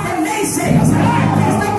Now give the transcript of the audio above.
the naysayers.